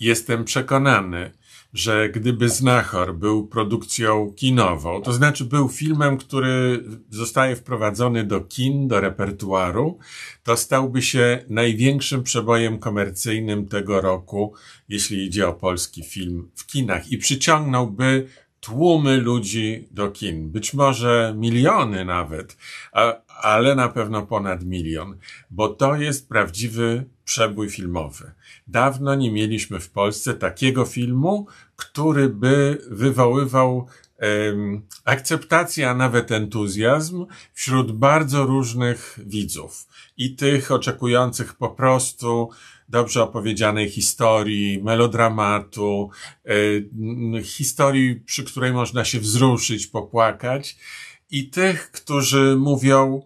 Jestem przekonany, że gdyby Znachor był produkcją kinową, to znaczy był filmem, który zostaje wprowadzony do kin, do repertuaru, to stałby się największym przebojem komercyjnym tego roku, jeśli idzie o polski film w kinach. I przyciągnąłby tłumy ludzi do kin, być może miliony nawet, a, ale na pewno ponad milion, bo to jest prawdziwy przebój filmowy. Dawno nie mieliśmy w Polsce takiego filmu, który by wywoływał um, akceptację, a nawet entuzjazm wśród bardzo różnych widzów i tych oczekujących po prostu dobrze opowiedzianej historii, melodramatu, y, historii, przy której można się wzruszyć, popłakać i tych, którzy mówią,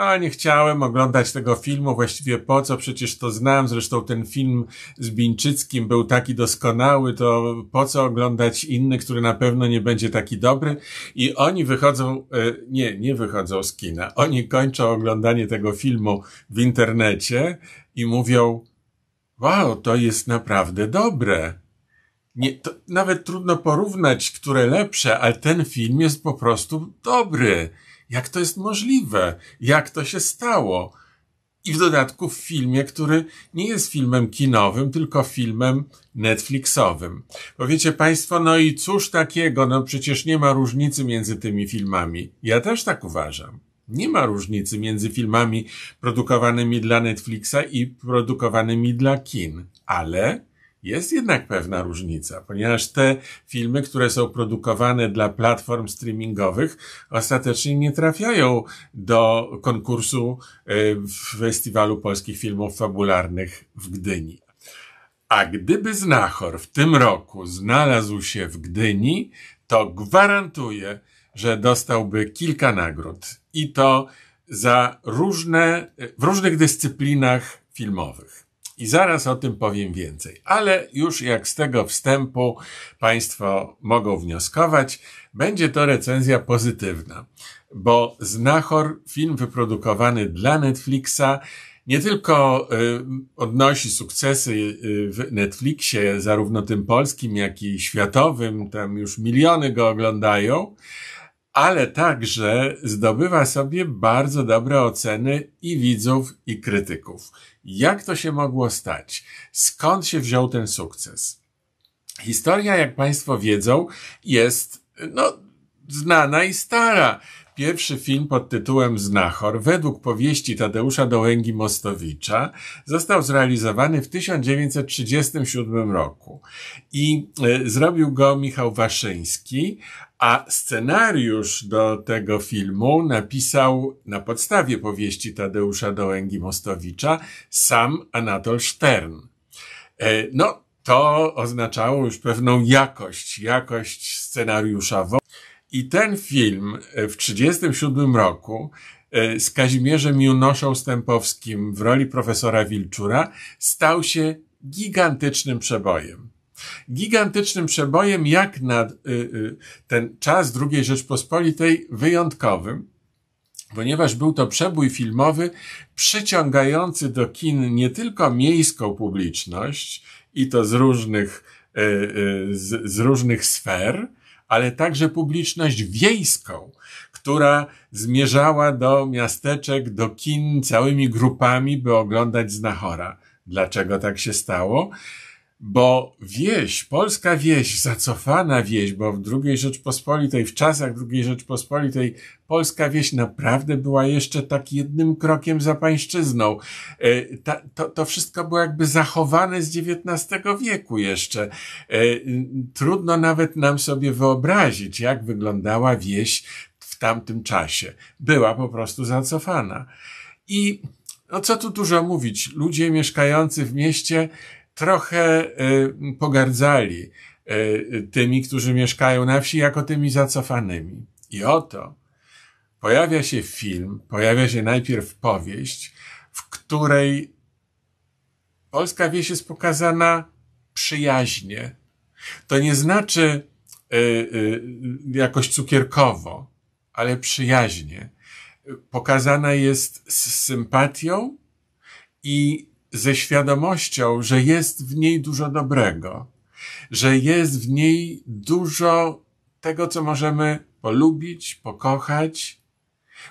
a nie chciałem oglądać tego filmu, właściwie po co, przecież to znam, zresztą ten film z Bińczyckim był taki doskonały, to po co oglądać inny, który na pewno nie będzie taki dobry i oni wychodzą, e, nie, nie wychodzą z kina, oni kończą oglądanie tego filmu w internecie i mówią, wow, to jest naprawdę dobre. Nie, to nawet trudno porównać, które lepsze, ale ten film jest po prostu dobry. Jak to jest możliwe? Jak to się stało? I w dodatku w filmie, który nie jest filmem kinowym, tylko filmem Netflixowym. Powiecie Państwo, no i cóż takiego? No przecież nie ma różnicy między tymi filmami. Ja też tak uważam. Nie ma różnicy między filmami produkowanymi dla Netflixa i produkowanymi dla kin. Ale jest jednak pewna różnica, ponieważ te filmy, które są produkowane dla platform streamingowych, ostatecznie nie trafiają do konkursu w Festiwalu Polskich Filmów Fabularnych w Gdyni. A gdyby Znachor w tym roku znalazł się w Gdyni, to gwarantuję, że dostałby kilka nagród. I to za różne, w różnych dyscyplinach filmowych. I zaraz o tym powiem więcej. Ale już jak z tego wstępu Państwo mogą wnioskować, będzie to recenzja pozytywna, bo Znachor, film wyprodukowany dla Netflixa, nie tylko y, odnosi sukcesy y, w Netflixie, zarówno tym polskim, jak i światowym, tam już miliony go oglądają, ale także zdobywa sobie bardzo dobre oceny i widzów, i krytyków. Jak to się mogło stać? Skąd się wziął ten sukces? Historia, jak Państwo wiedzą, jest, no, znana i stara. Pierwszy film pod tytułem Znachor, według powieści Tadeusza Dołęgi-Mostowicza, został zrealizowany w 1937 roku i y, zrobił go Michał Waszyński, a scenariusz do tego filmu napisał na podstawie powieści Tadeusza Dołęgi-Mostowicza sam Anatol Stern. E, no, to oznaczało już pewną jakość, jakość scenariuszową. I ten film w 1937 roku e, z Kazimierzem Junoszą Stępowskim w roli profesora Wilczura stał się gigantycznym przebojem gigantycznym przebojem, jak na y, y, ten czas II Rzeczpospolitej wyjątkowym, ponieważ był to przebój filmowy przyciągający do kin nie tylko miejską publiczność i to z różnych, y, z, z różnych sfer, ale także publiczność wiejską, która zmierzała do miasteczek, do kin całymi grupami, by oglądać Znachora. Dlaczego tak się stało? Bo wieś, polska wieś, zacofana wieś, bo w II Rzeczpospolitej, w czasach II Rzeczpospolitej, polska wieś naprawdę była jeszcze tak jednym krokiem za pańszczyzną. E, to, to wszystko było jakby zachowane z XIX wieku jeszcze. E, trudno nawet nam sobie wyobrazić, jak wyglądała wieś w tamtym czasie. Była po prostu zacofana. I no co tu dużo mówić, ludzie mieszkający w mieście trochę y, pogardzali y, tymi, którzy mieszkają na wsi, jako tymi zacofanymi. I oto pojawia się film, pojawia się najpierw powieść, w której polska wieś jest pokazana przyjaźnie. To nie znaczy y, jakoś cukierkowo, ale przyjaźnie. Pokazana jest z sympatią i ze świadomością, że jest w niej dużo dobrego, że jest w niej dużo tego, co możemy polubić, pokochać,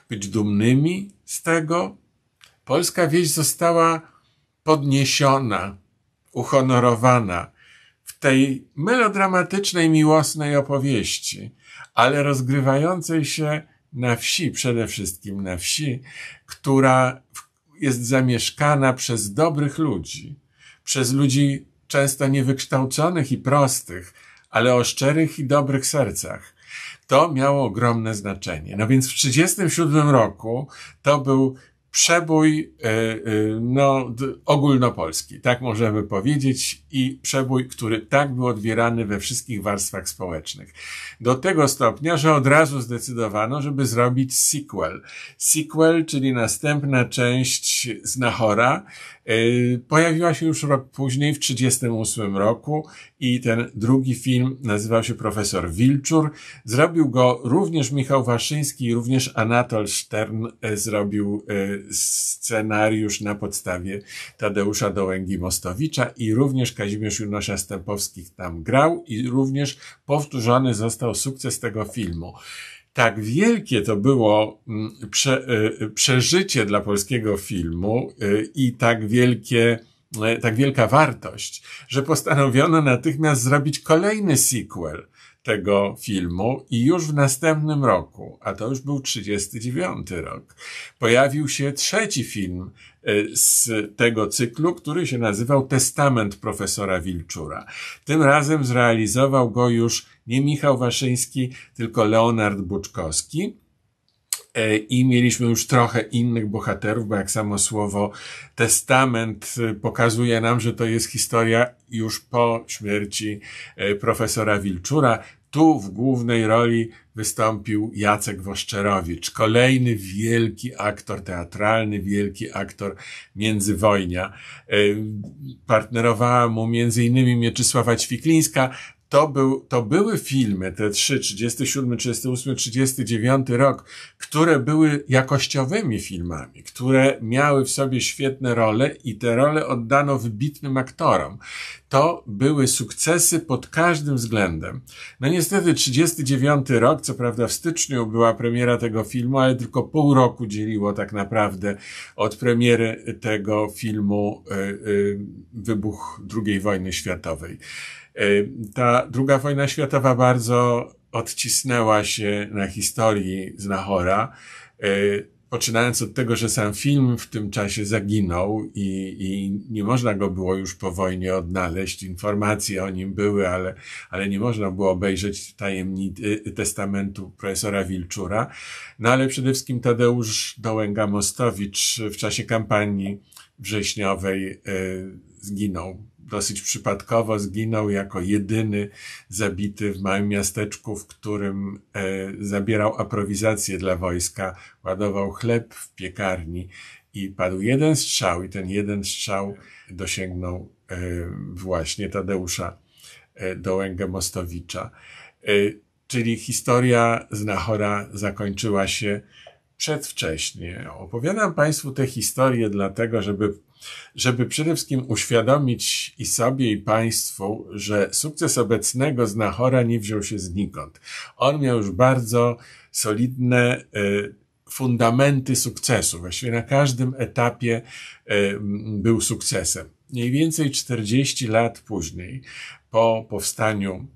być dumnymi z tego. Polska wieś została podniesiona, uhonorowana w tej melodramatycznej, miłosnej opowieści, ale rozgrywającej się na wsi, przede wszystkim na wsi, która jest zamieszkana przez dobrych ludzi, przez ludzi często niewykształconych i prostych, ale o szczerych i dobrych sercach. To miało ogromne znaczenie. No więc w 1937 roku to był przebój e, e, no, ogólnopolski, tak możemy powiedzieć, i przebój, który tak był odbierany we wszystkich warstwach społecznych. Do tego stopnia, że od razu zdecydowano, żeby zrobić sequel. Sequel, czyli następna część Znachora, pojawiła się już rok później, w 1938 roku i ten drugi film nazywał się Profesor Wilczur. Zrobił go również Michał Waszyński, również Anatol Stern zrobił scenariusz na podstawie Tadeusza Dołęgi-Mostowicza i również Kazimierz Junosza Stępowski tam grał i również powtórzony został sukces tego filmu. Tak wielkie to było mm, prze, e, przeżycie dla polskiego filmu e, i tak wielkie tak wielka wartość, że postanowiono natychmiast zrobić kolejny sequel tego filmu i już w następnym roku, a to już był 39 rok, pojawił się trzeci film z tego cyklu, który się nazywał Testament profesora Wilczura. Tym razem zrealizował go już nie Michał Waszyński, tylko Leonard Buczkowski. E, I mieliśmy już trochę innych bohaterów, bo jak samo słowo testament e, pokazuje nam, że to jest historia już po śmierci profesora Wilczura. Tu w głównej roli wystąpił Jacek Woszczerowicz, kolejny wielki aktor teatralny, wielki aktor międzywojnia. E, partnerowała mu innymi Mieczysława Ćwiklińska, to, był, to były filmy, te trzy, 37, 38, 39 rok, które były jakościowymi filmami, które miały w sobie świetne role i te role oddano wybitnym aktorom. To były sukcesy pod każdym względem. No niestety 39 rok, co prawda w styczniu była premiera tego filmu, ale tylko pół roku dzieliło tak naprawdę od premiery tego filmu y, y, wybuch II wojny światowej. E, ta druga wojna światowa bardzo odcisnęła się na historii Znachora, e, poczynając od tego, że sam film w tym czasie zaginął i, i nie można go było już po wojnie odnaleźć. Informacje o nim były, ale, ale nie można było obejrzeć tajemnicy e, testamentu profesora Wilczura. No ale przede wszystkim Tadeusz Dołęga-Mostowicz w czasie kampanii wrześniowej zginął dosyć przypadkowo zginął jako jedyny zabity w małym miasteczku, w którym e, zabierał aprowizację dla wojska, ładował chleb w piekarni i padł jeden strzał i ten jeden strzał dosięgnął e, właśnie Tadeusza e, Dołęgę-Mostowicza. E, czyli historia Znachora zakończyła się przedwcześnie. Opowiadam Państwu tę historię dlatego, żeby żeby przede wszystkim uświadomić i sobie, i Państwu, że sukces obecnego Znachora nie wziął się znikąd. On miał już bardzo solidne y, fundamenty sukcesu. Właściwie na każdym etapie y, był sukcesem. Mniej więcej 40 lat później, po powstaniu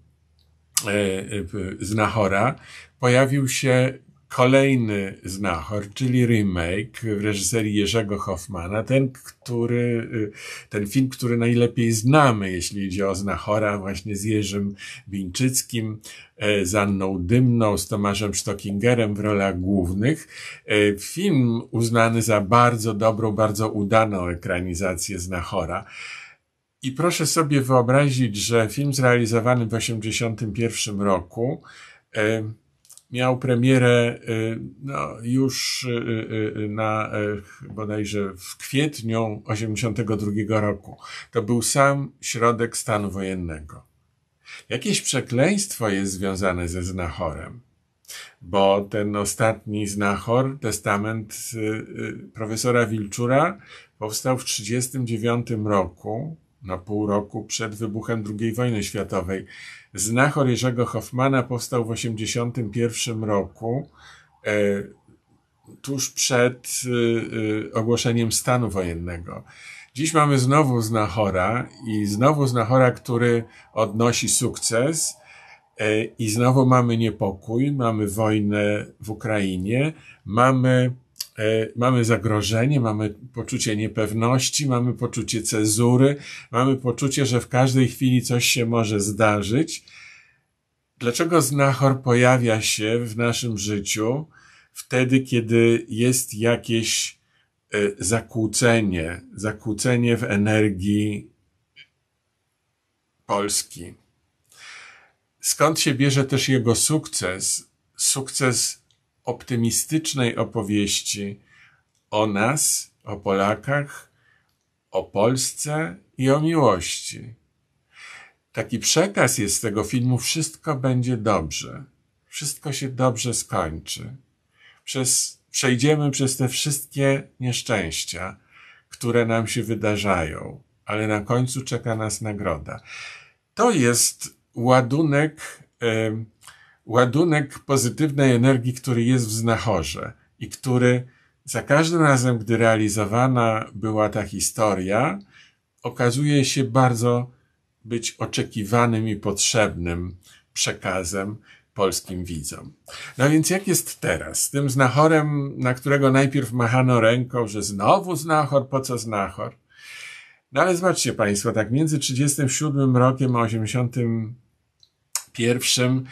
y, Znachora, pojawił się kolejny znachor, czyli remake w reżyserii Jerzego Hoffmana, ten, który, y, ten film, który najlepiej znamy, jeśli idzie o znachora, właśnie z Jerzym Bińczyckim, e, z Anną Dymną, z Tomaszem Stockingerem w rolach głównych. E, film uznany za bardzo dobrą, bardzo udaną ekranizację znachora. I proszę sobie wyobrazić, że film zrealizowany w 1981 roku, e, miał premierę y, no, już y, y, na bodajże w kwietniu 82 roku. To był sam środek stanu wojennego. Jakieś przekleństwo jest związane ze znachorem, bo ten ostatni znachor, testament profesora Wilczura, powstał w 1939 roku, na pół roku przed wybuchem II wojny światowej. Znachor Jerzego Hoffmana powstał w 1981 roku, e, tuż przed e, e, ogłoszeniem stanu wojennego. Dziś mamy znowu znachora i znowu znachora, który odnosi sukces i znowu mamy niepokój, mamy wojnę w Ukrainie, mamy, mamy zagrożenie, mamy poczucie niepewności, mamy poczucie cezury, mamy poczucie, że w każdej chwili coś się może zdarzyć. Dlaczego znachor pojawia się w naszym życiu wtedy, kiedy jest jakieś E, zakłócenie, zakłócenie w energii Polski. Skąd się bierze też jego sukces? Sukces optymistycznej opowieści o nas, o Polakach, o Polsce i o miłości. Taki przekaz jest z tego filmu: wszystko będzie dobrze, wszystko się dobrze skończy. Przez przejdziemy przez te wszystkie nieszczęścia, które nam się wydarzają, ale na końcu czeka nas nagroda. To jest ładunek, e, ładunek pozytywnej energii, który jest w znachorze i który za każdym razem, gdy realizowana była ta historia, okazuje się bardzo być oczekiwanym i potrzebnym przekazem, polskim widzom. No więc jak jest teraz? Z tym znachorem, na którego najpierw machano ręką, że znowu znachor, po co znachor? No ale zobaczcie Państwo, tak między 37 rokiem a 81 yy,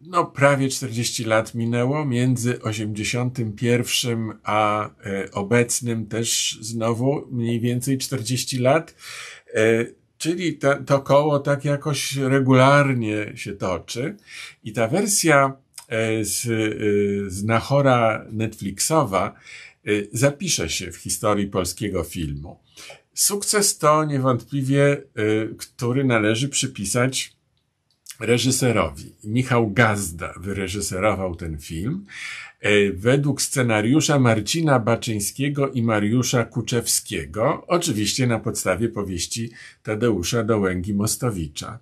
no prawie 40 lat minęło, między 81 a yy, obecnym też znowu mniej więcej 40 lat. Yy, Czyli to, to koło tak jakoś regularnie się toczy i ta wersja e, z, e, z Netflixowa e, zapisze się w historii polskiego filmu. Sukces to niewątpliwie, który należy przypisać reżyserowi. Michał Gazda wyreżyserował ten film. E, według scenariusza Marcina Baczyńskiego i Mariusza Kuczewskiego, oczywiście na podstawie powieści Tadeusza Dołęgi-Mostowicza.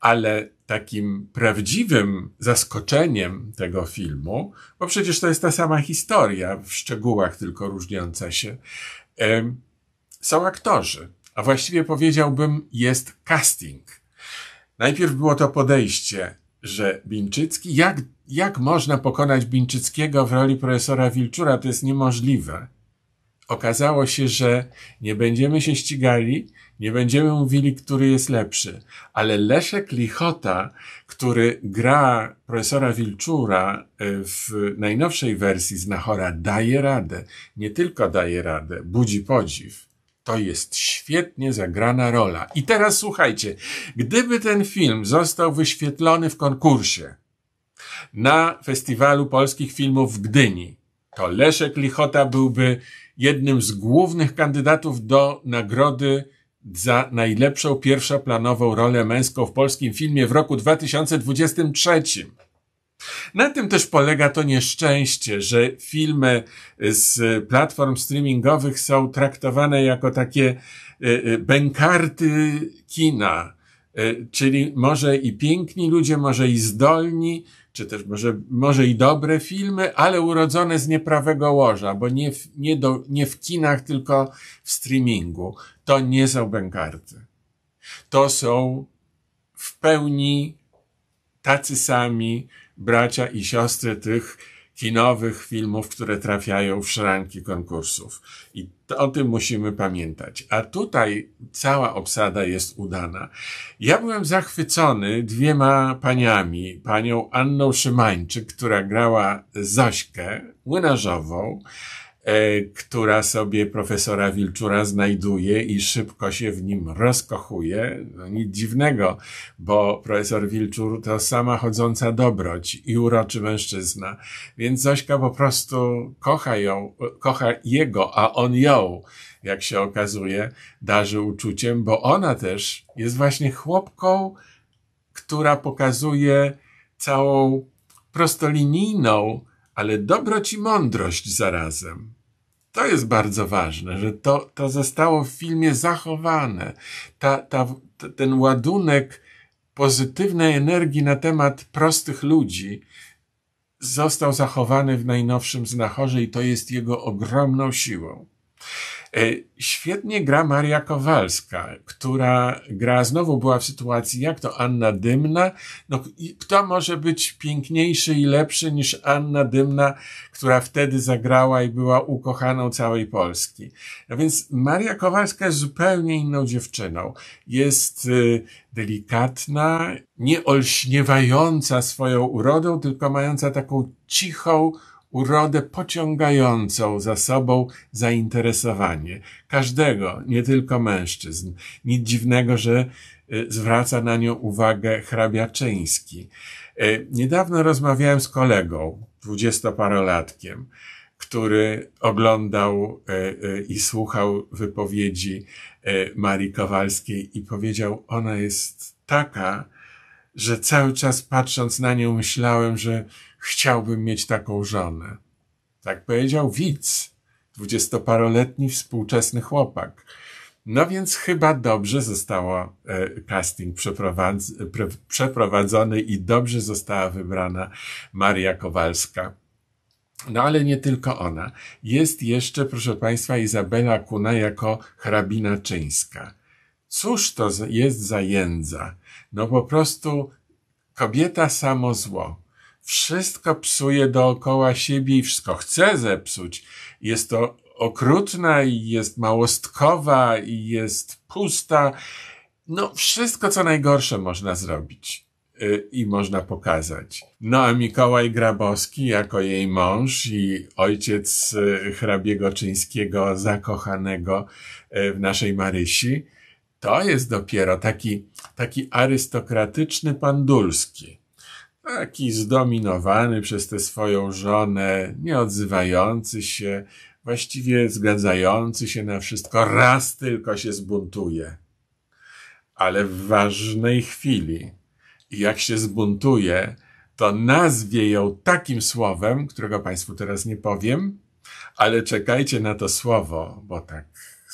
Ale takim prawdziwym zaskoczeniem tego filmu, bo przecież to jest ta sama historia, w szczegółach tylko różniąca się, są aktorzy, a właściwie powiedziałbym jest casting. Najpierw było to podejście, że Bińczycki, jak jak można pokonać Bińczyckiego w roli profesora Wilczura? To jest niemożliwe. Okazało się, że nie będziemy się ścigali, nie będziemy mówili, który jest lepszy, ale Leszek Lichota, który gra profesora Wilczura e, w najnowszej wersji z Nachora, daje radę. Nie tylko daje radę, budzi podziw. To jest świetnie zagrana rola. I teraz słuchajcie, gdyby ten film został wyświetlony w konkursie, na Festiwalu Polskich Filmów w Gdyni, to Leszek Lichota byłby jednym z głównych kandydatów do nagrody za najlepszą pierwszoplanową rolę męską w polskim filmie w roku 2023. Na tym też polega to nieszczęście, że filmy z platform streamingowych są traktowane jako takie e, e, bękarty kina, e, czyli może i piękni ludzie, może i zdolni, czy też może, może i dobre filmy, ale urodzone z nieprawego łoża, bo nie w, nie, do, nie w kinach, tylko w streamingu. To nie są bękarty. To są w pełni tacy sami bracia i siostry tych kinowych filmów, które trafiają w szranki konkursów. I to, o tym musimy pamiętać. A tutaj cała obsada jest udana. Ja byłem zachwycony dwiema paniami. Panią Anną Szymańczyk, która grała Zośkę Młynarzową, która sobie profesora Wilczura znajduje i szybko się w nim rozkochuje. No nic dziwnego, bo profesor Wilczur to sama chodząca dobroć i uroczy mężczyzna. Więc Zośka po prostu kocha ją, kocha jego, a on ją, jak się okazuje, darzy uczuciem, bo ona też jest właśnie chłopką, która pokazuje całą prostolinijną ale dobroć i mądrość zarazem. To jest bardzo ważne, że to, to zostało w filmie zachowane. Ta, ta, ten ładunek pozytywnej energii na temat prostych ludzi został zachowany w najnowszym znachorze i to jest jego ogromną siłą. E, świetnie gra Maria Kowalska, która gra, znowu była w sytuacji, jak to Anna Dymna. No, kto może być piękniejszy i lepszy niż Anna Dymna, która wtedy zagrała i była ukochaną całej Polski. No więc Maria Kowalska jest zupełnie inną dziewczyną. Jest y, delikatna, nie olśniewająca swoją urodą, tylko mająca taką cichą, urodę pociągającą za sobą zainteresowanie każdego, nie tylko mężczyzn. Nic dziwnego, że y, zwraca na nią uwagę hrabiaczyński. Y, niedawno rozmawiałem z kolegą, dwudziestoparolatkiem, który oglądał y, i słuchał wypowiedzi Marii Kowalskiej i powiedział, ona jest taka, że cały czas patrząc na nią myślałem, że chciałbym mieć taką żonę. Tak powiedział widz, dwudziestoparoletni współczesny chłopak. No więc chyba dobrze zostało e, casting przeprowadzony i dobrze została wybrana Maria Kowalska. No ale nie tylko ona. Jest jeszcze, proszę Państwa, Izabela Kuna jako hrabina czyńska. Cóż to jest za jędza? No po prostu kobieta samo zło wszystko psuje dookoła siebie i wszystko chce zepsuć. Jest to okrutna i jest małostkowa i jest pusta. No, wszystko co najgorsze można zrobić y, i można pokazać. No a Mikołaj Grabowski jako jej mąż i ojciec y, hrabiego czyńskiego zakochanego y, w naszej Marysi, to jest dopiero taki, taki arystokratyczny pandulski taki zdominowany przez tę swoją żonę, nieodzywający się, właściwie zgadzający się na wszystko, raz tylko się zbuntuje. Ale w ważnej chwili, jak się zbuntuje, to nazwie ją takim słowem, którego Państwu teraz nie powiem, ale czekajcie na to słowo, bo tak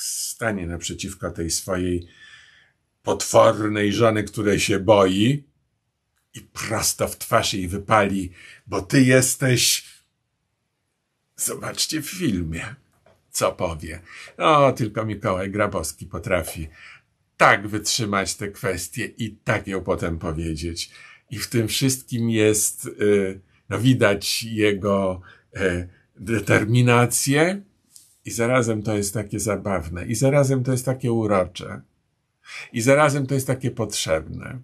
stanie naprzeciwko tej swojej potwornej żony, której się boi, i prosto w twarz jej wypali, bo ty jesteś... Zobaczcie w filmie, co powie. O, tylko Mikołaj Grabowski potrafi tak wytrzymać tę kwestię i tak ją potem powiedzieć. I w tym wszystkim jest, y, no widać jego y, determinację i zarazem to jest takie zabawne i zarazem to jest takie urocze i zarazem to jest takie potrzebne.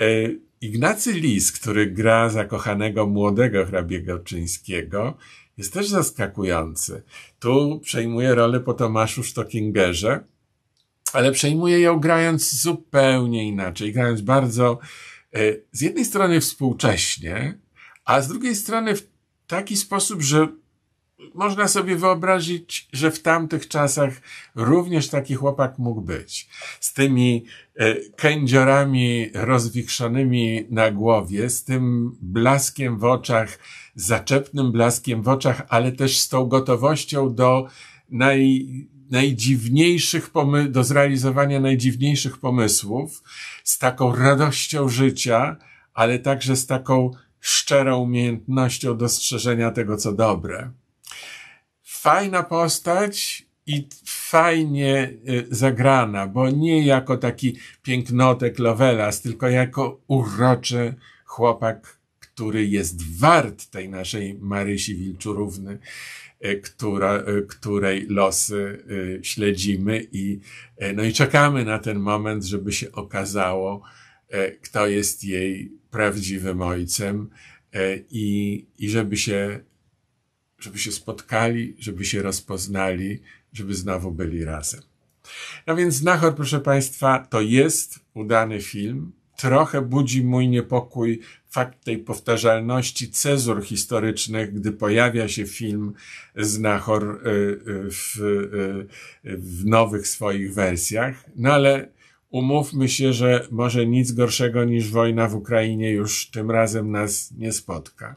Y, Ignacy Lis, który gra zakochanego młodego hrabiego Czyńskiego, jest też zaskakujący. Tu przejmuje rolę po Tomaszu Stockingerze, ale przejmuje ją grając zupełnie inaczej, grając bardzo e, z jednej strony współcześnie, a z drugiej strony w taki sposób, że można sobie wyobrazić, że w tamtych czasach również taki chłopak mógł być. Z tymi e, kędziorami rozwichrzonymi na głowie, z tym blaskiem w oczach, zaczepnym blaskiem w oczach, ale też z tą gotowością do naj, najdziwniejszych pomy- do zrealizowania najdziwniejszych pomysłów, z taką radością życia, ale także z taką szczerą umiejętnością dostrzeżenia tego, co dobre fajna postać i fajnie y, zagrana, bo nie jako taki pięknotek Lovelas, tylko jako uroczy chłopak, który jest wart tej naszej Marysi Wilczurówny, y, która, y, której losy śledzimy i, no i czekamy na ten moment, żeby się okazało, kto jest jej prawdziwym ojcem i, i żeby się żeby się spotkali, żeby się rozpoznali, żeby znowu byli razem. No więc Znachor, proszę Państwa, to jest udany film. Trochę budzi mój niepokój fakt tej powtarzalności cezur historycznych, gdy pojawia się film Znachor y, y, w, y, w nowych swoich wersjach. No ale umówmy się, że może nic gorszego niż wojna w Ukrainie już tym razem nas nie spotka.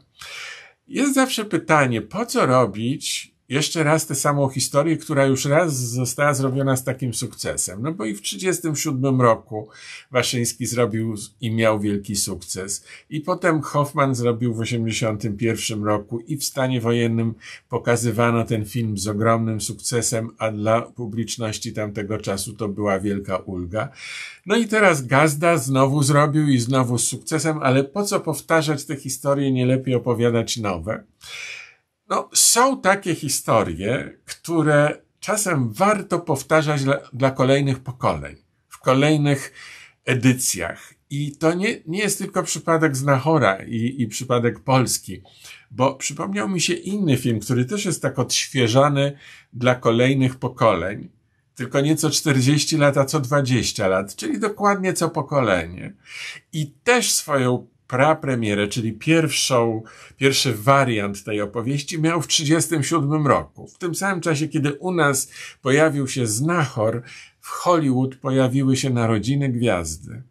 Jest zawsze pytanie, po co robić jeszcze raz tę samą historię, która już raz została zrobiona z takim sukcesem. No bo i w 1937 roku Waszyński zrobił i miał wielki sukces. I potem Hoffman zrobił w 1981 roku i w stanie wojennym pokazywano ten film z ogromnym sukcesem, a dla publiczności tamtego czasu to była wielka ulga. No i teraz Gazda znowu zrobił i znowu z sukcesem, ale po co powtarzać te historie, nie lepiej opowiadać nowe. No, są takie historie, które czasem warto powtarzać dla, dla kolejnych pokoleń, w kolejnych edycjach. I to nie, nie jest tylko przypadek Znachora i, i przypadek Polski, bo przypomniał mi się inny film, który też jest tak odświeżany dla kolejnych pokoleń, tylko nie co 40 lat, a co 20 lat, czyli dokładnie co pokolenie. I też swoją prapremierę, czyli pierwszą, pierwszy wariant tej opowieści miał w 1937 roku. W tym samym czasie, kiedy u nas pojawił się Znachor, w Hollywood pojawiły się Narodziny Gwiazdy.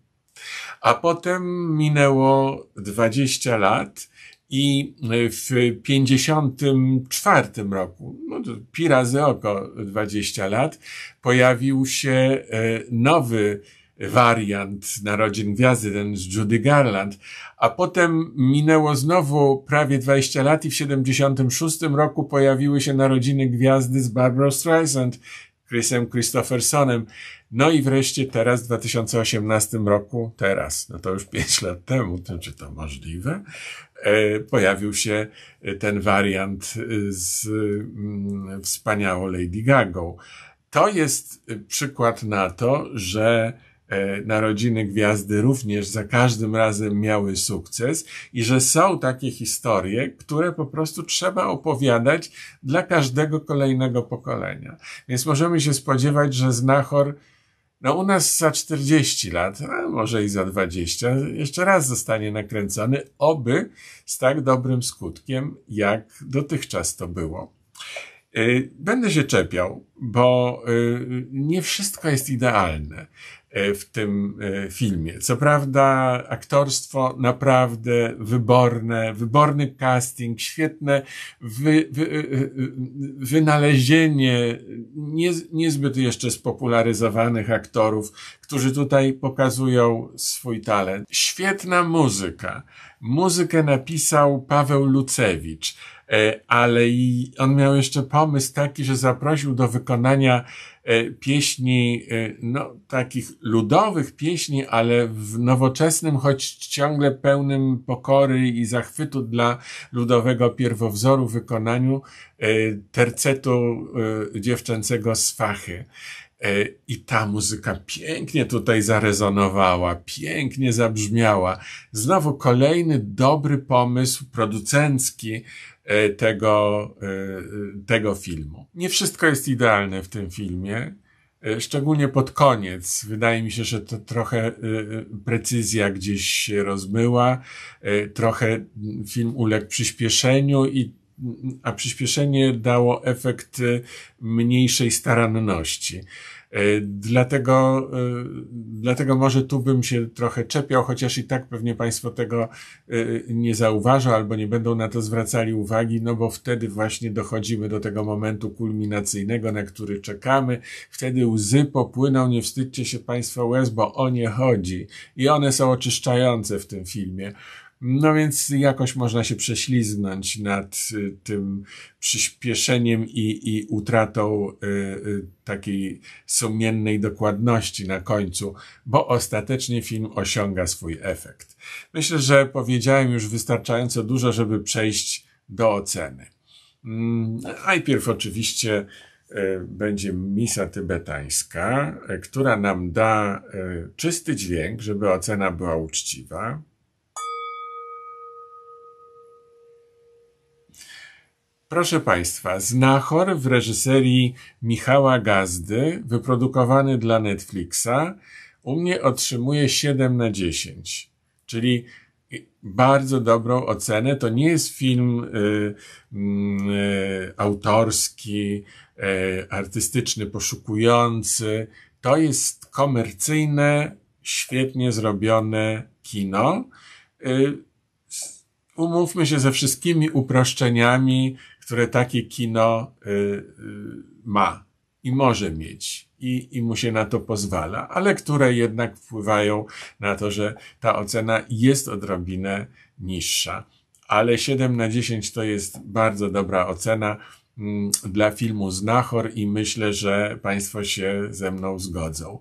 A potem minęło 20 lat i w 54 roku, no to pi razy oko 20 lat, pojawił się e, nowy wariant Narodzin Gwiazdy, ten z Judy Garland, a potem minęło znowu prawie 20 lat i w 76 roku pojawiły się Narodziny Gwiazdy z Barbara Streisand, Chrisem Christophersonem. No i wreszcie teraz, w 2018 roku, teraz, no to już 5 lat temu, to czy to możliwe, e, pojawił się ten wariant z mm, wspaniałą Lady Gagą. To jest przykład na to, że E, narodziny gwiazdy również za każdym razem miały sukces i że są takie historie, które po prostu trzeba opowiadać dla każdego kolejnego pokolenia. Więc możemy się spodziewać, że Znachor no u nas za 40 lat, a może i za 20, jeszcze raz zostanie nakręcony, oby z tak dobrym skutkiem, jak dotychczas to było. E, będę się czepiał, bo e, nie wszystko jest idealne. E, w tym e, filmie. Co prawda, aktorstwo naprawdę wyborne, wyborny casting, świetne wy, wy, e, wynalezienie nie, niezbyt jeszcze spopularyzowanych aktorów, którzy tutaj pokazują swój talent. Świetna muzyka. Muzykę napisał Paweł Lucewicz, ale i on miał jeszcze pomysł taki, że zaprosił do wykonania pieśni, e, no, takich ludowych pieśni, ale w nowoczesnym, choć ciągle pełnym pokory i zachwytu dla ludowego pierwowzoru wykonaniu e, tercetu dziewczęcego z Fachy. I ta muzyka pięknie tutaj zarezonowała, pięknie zabrzmiała. Znowu kolejny dobry pomysł producencki, E, tego, e, tego filmu. Nie wszystko jest idealne w tym filmie. E, szczególnie pod koniec. Wydaje mi się, że to trochę precyzja gdzieś się rozmyła, trochę film uległ przyspieszeniu i a przyspieszenie dało efekt mniejszej staranności. E, dlatego, e, dlatego może tu bym się trochę czepiał, chociaż i tak pewnie Państwo tego e, nie zauważą albo nie będą na to zwracali uwagi, no bo wtedy właśnie dochodzimy do tego momentu kulminacyjnego, na który czekamy. Wtedy łzy popłyną, nie wstydźcie się Państwo łez, bo o nie chodzi. I one są oczyszczające w tym filmie. No więc jakoś można się prześlizgnąć nad y, tym przyspieszeniem i, i utratą y, y, takiej sumiennej dokładności na końcu, bo ostatecznie film osiąga swój efekt. Myślę, że powiedziałem już wystarczająco dużo, żeby przejść do oceny. Mm, najpierw oczywiście będzie misa tybetańska, która nam da czysty dźwięk, żeby ocena była uczciwa. Proszę Państwa, Znachor w reżyserii Michała Gazdy, wyprodukowany dla Netflixa, u mnie otrzymuje 7 na 10, czyli bardzo dobrą ocenę. To nie jest film y, y, autorski, y, artystyczny, poszukujący. To jest komercyjne, świetnie zrobione kino. Y, umówmy się ze wszystkimi uproszczeniami, które takie kino y, y, ma i może mieć i, i mu się na to pozwala, ale które jednak wpływają na to, że ta ocena jest odrobinę niższa. Ale 7 na 10 to jest bardzo dobra ocena mm, dla filmu Znachor i myślę, że Państwo się ze mną zgodzą.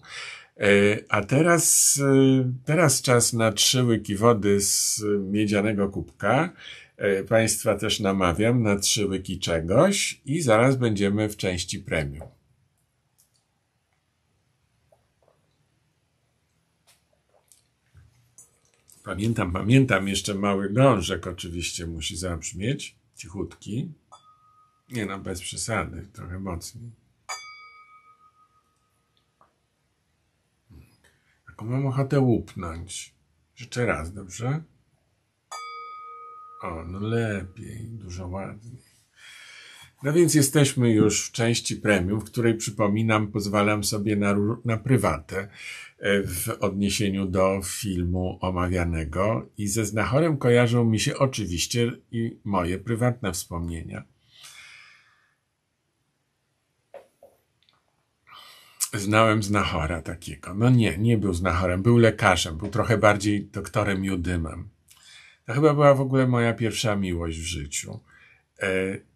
E, a teraz, e, teraz czas na trzy łyki wody z miedzianego kubka. E, państwa też namawiam na trzy łyki czegoś i zaraz będziemy w części premium. Pamiętam, pamiętam, jeszcze mały gążek oczywiście musi zabrzmieć, cichutki. Nie no, bez przesady, trochę mocniej. Taką mam ochotę łupnąć. Jeszcze raz, dobrze? O, no lepiej, dużo ładniej. No więc jesteśmy już w części premium, w której przypominam, pozwalam sobie na, na prywatę e, w odniesieniu do filmu omawianego i ze Znachorem kojarzą mi się oczywiście i moje prywatne wspomnienia. Znałem Znachora takiego. No nie, nie był Znachorem, był lekarzem, był trochę bardziej doktorem Judymem. To chyba była w ogóle moja pierwsza miłość w życiu. E,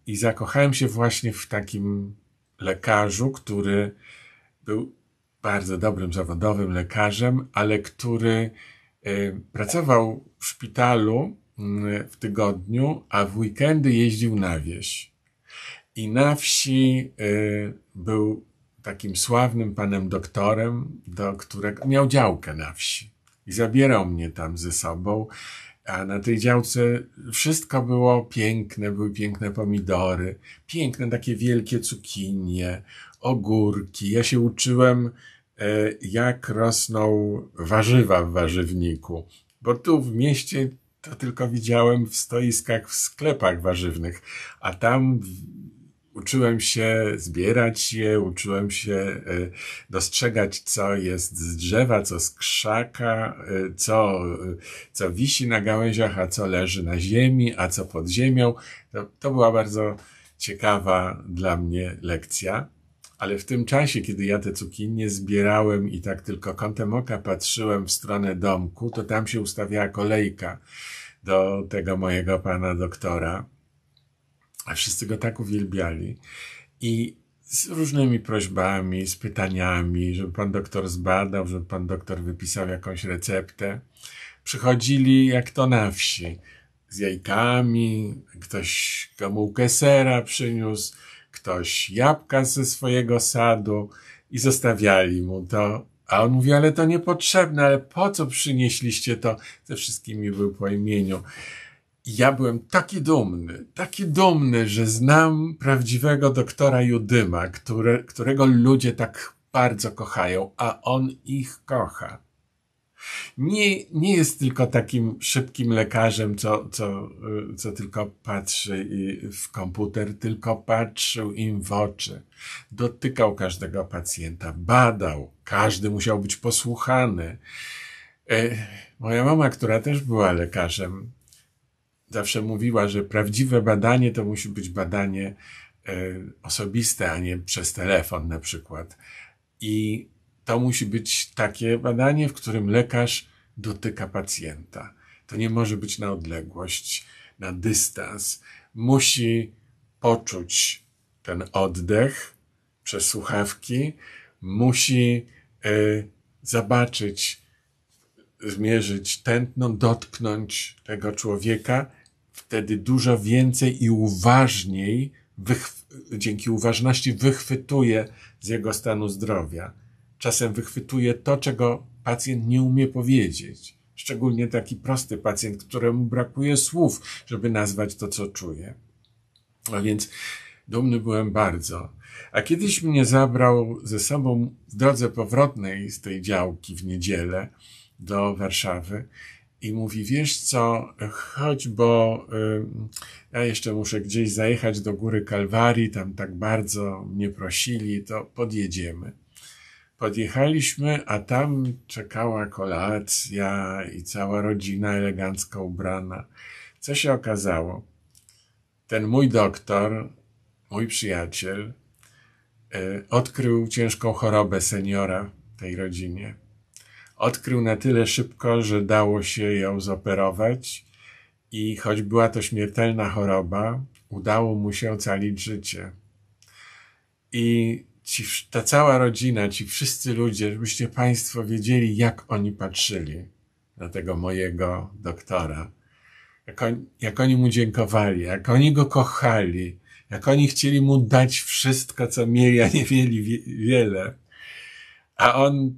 I zakochałem się właśnie w takim lekarzu, który był bardzo dobrym zawodowym lekarzem, ale który e, pracował w szpitalu mm, w tygodniu, a w weekendy jeździł na wieś. I na wsi e, był takim sławnym panem doktorem, do którego miał działkę na wsi. I zabierał mnie tam ze sobą a na tej działce wszystko było piękne, były piękne pomidory, piękne takie wielkie cukinie, ogórki. Ja się uczyłem, e, jak rosną warzywa w warzywniku, bo tu w mieście to tylko widziałem w stoiskach w sklepach warzywnych, a tam Uczyłem się zbierać je, uczyłem się e, dostrzegać, co jest z drzewa, co z krzaka, e, co, co wisi na gałęziach, a co leży na ziemi, a co pod ziemią. To, to była bardzo ciekawa dla mnie lekcja. Ale w tym czasie, kiedy ja te cukinie zbierałem i tak tylko kątem oka patrzyłem w stronę domku, to tam się ustawiała kolejka do tego mojego pana doktora a wszyscy go tak uwielbiali. I z różnymi prośbami, z pytaniami, żeby pan doktor zbadał, żeby pan doktor wypisał jakąś receptę. Przychodzili jak to na wsi, z jajkami, ktoś gomułkę sera przyniósł, ktoś jabłka ze swojego sadu i zostawiali mu to. A on mówi, ale to niepotrzebne, ale po co przynieśliście to? Ze wszystkimi był po imieniu ja byłem taki dumny, taki dumny, że znam prawdziwego doktora Judyma, które, którego ludzie tak bardzo kochają, a on ich kocha. Nie, nie jest tylko takim szybkim lekarzem, co, co, co tylko patrzy w komputer, tylko patrzył im w oczy. Dotykał każdego pacjenta, badał, każdy musiał być posłuchany. E, moja mama, która też była lekarzem, zawsze mówiła, że prawdziwe badanie to musi być badanie e, osobiste, a nie przez telefon na przykład. I to musi być takie badanie, w którym lekarz dotyka pacjenta. To nie może być na odległość, na dystans. Musi poczuć ten oddech przez słuchawki, musi y, zobaczyć, zmierzyć tętno, dotknąć tego człowieka wtedy dużo więcej i uważniej, dzięki uważności wychwytuje z jego stanu zdrowia. Czasem wychwytuje to, czego pacjent nie umie powiedzieć. Szczególnie taki prosty pacjent, któremu brakuje słów, żeby nazwać to, co czuje. A więc dumny byłem bardzo. A kiedyś mnie zabrał ze sobą w drodze powrotnej z tej działki w niedzielę do Warszawy i mówi, wiesz co, chodź, bo y, ja jeszcze muszę gdzieś zajechać do góry Kalwarii, tam tak bardzo mnie prosili, to podjedziemy. Podjechaliśmy, a tam czekała kolacja i cała rodzina elegancko ubrana. Co się okazało? ten mój doktor, mój przyjaciel, y, odkrył ciężką chorobę seniora tej rodzinie. Odkrył na tyle szybko, że dało się ją zoperować i choć była to śmiertelna choroba, udało mu się ocalić życie. I ci, ta cała rodzina, ci wszyscy ludzie, żebyście Państwo wiedzieli, jak oni patrzyli na tego mojego doktora. Jak, on, jak oni mu dziękowali, jak oni go kochali, jak oni chcieli mu dać wszystko, co mieli, a nie mieli wiele. A on,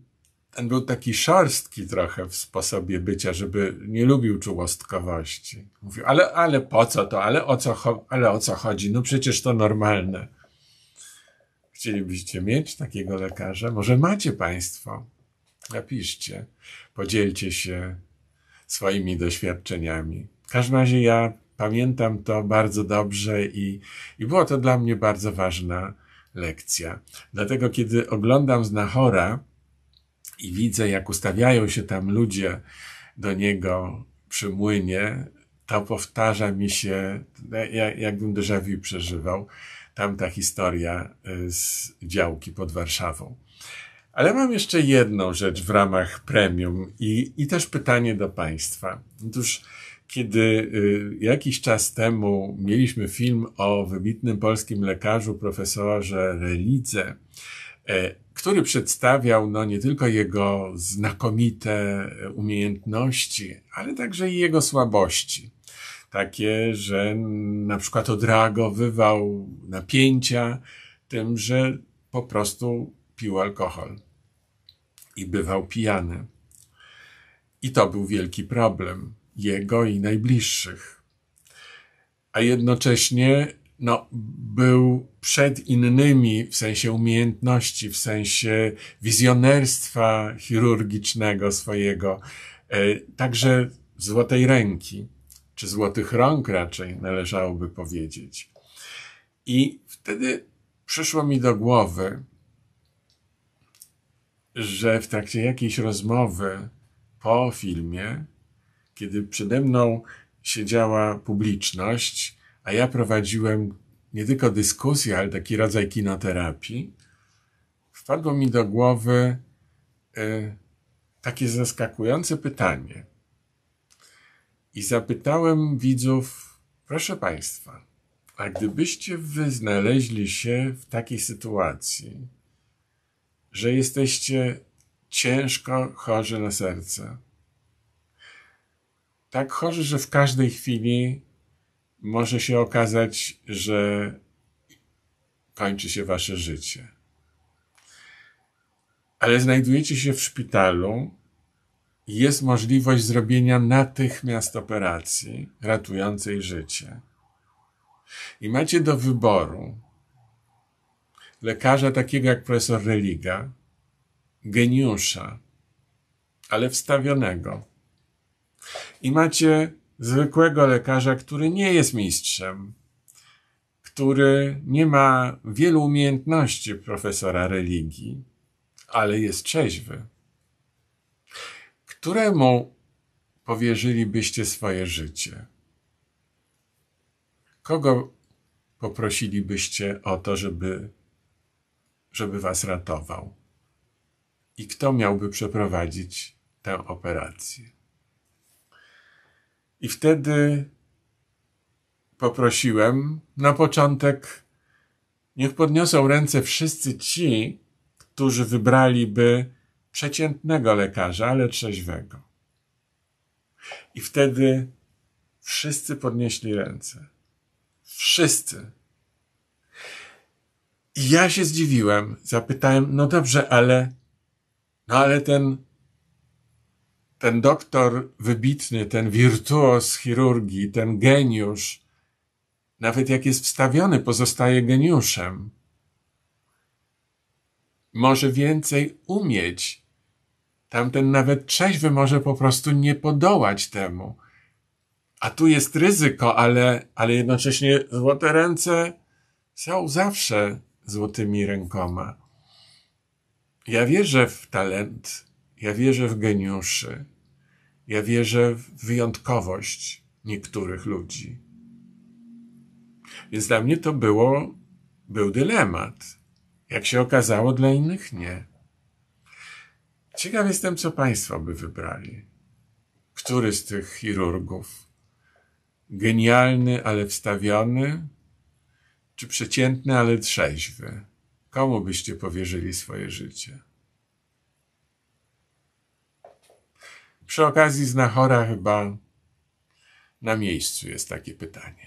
był taki szorstki trochę w sposobie bycia, żeby nie lubił czułostkowości. Mówił, ale, ale po co to, ale o co, ale o co chodzi? No przecież to normalne. Chcielibyście mieć takiego lekarza? Może macie Państwo? Napiszcie, podzielcie się swoimi doświadczeniami. W każdym razie ja pamiętam to bardzo dobrze i, i było to dla mnie bardzo ważna lekcja. Dlatego, kiedy oglądam Znachora i widzę, jak ustawiają się tam ludzie do niego przy młynie, to powtarza mi się, jakbym déjà vu przeżywał, tamta historia y, z działki pod Warszawą. Ale mam jeszcze jedną rzecz w ramach premium i, i też pytanie do Państwa. Otóż, kiedy y, jakiś czas temu mieliśmy film o wybitnym polskim lekarzu, profesorze Relidze, który przedstawiał no, nie tylko jego znakomite umiejętności, ale także i jego słabości takie, że na przykład odreagowywał napięcia tym, że po prostu pił alkohol i bywał pijany. I to był wielki problem jego i najbliższych. A jednocześnie no, był przed innymi w sensie umiejętności, w sensie wizjonerstwa chirurgicznego swojego, e, także złotej ręki czy złotych rąk raczej należałoby powiedzieć. I wtedy przyszło mi do głowy, że w trakcie jakiejś rozmowy po filmie, kiedy przede mną siedziała publiczność, a ja prowadziłem nie tylko dyskusję, ale taki rodzaj kinoterapii, wpadło mi do głowy y, takie zaskakujące pytanie – i zapytałem widzów, proszę Państwa, a gdybyście wy znaleźli się w takiej sytuacji, że jesteście ciężko chorzy na serce, tak chorzy, że w każdej chwili może się okazać, że kończy się wasze życie. Ale znajdujecie się w szpitalu jest możliwość zrobienia natychmiast operacji ratującej życie. I macie do wyboru lekarza takiego jak profesor Religa, geniusza, ale wstawionego. I macie zwykłego lekarza, który nie jest mistrzem, który nie ma wielu umiejętności profesora religii, ale jest trzeźwy któremu powierzylibyście swoje życie? Kogo poprosilibyście o to, żeby, żeby was ratował? I kto miałby przeprowadzić tę operację? I wtedy poprosiłem na początek, niech podniosą ręce wszyscy ci, którzy wybraliby przeciętnego lekarza, ale trzeźwego. I wtedy wszyscy podnieśli ręce. Wszyscy. I ja się zdziwiłem. Zapytałem, no dobrze, ale, no ale ten, ten doktor wybitny, ten wirtuos chirurgii, ten geniusz, nawet jak jest wstawiony, pozostaje geniuszem. Może więcej umieć Tamten nawet trzeźwy może po prostu nie podołać temu. A tu jest ryzyko, ale, ale jednocześnie złote ręce są zawsze złotymi rękoma. Ja wierzę w talent, ja wierzę w geniuszy, ja wierzę w wyjątkowość niektórych ludzi. Więc dla mnie to było, był dylemat. Jak się okazało, dla innych nie. Ciekaw jestem, co Państwo by wybrali. Który z tych chirurgów? Genialny, ale wstawiony, czy przeciętny, ale trzeźwy? Komu byście powierzyli swoje życie? Przy okazji znachora chyba na miejscu jest takie pytanie.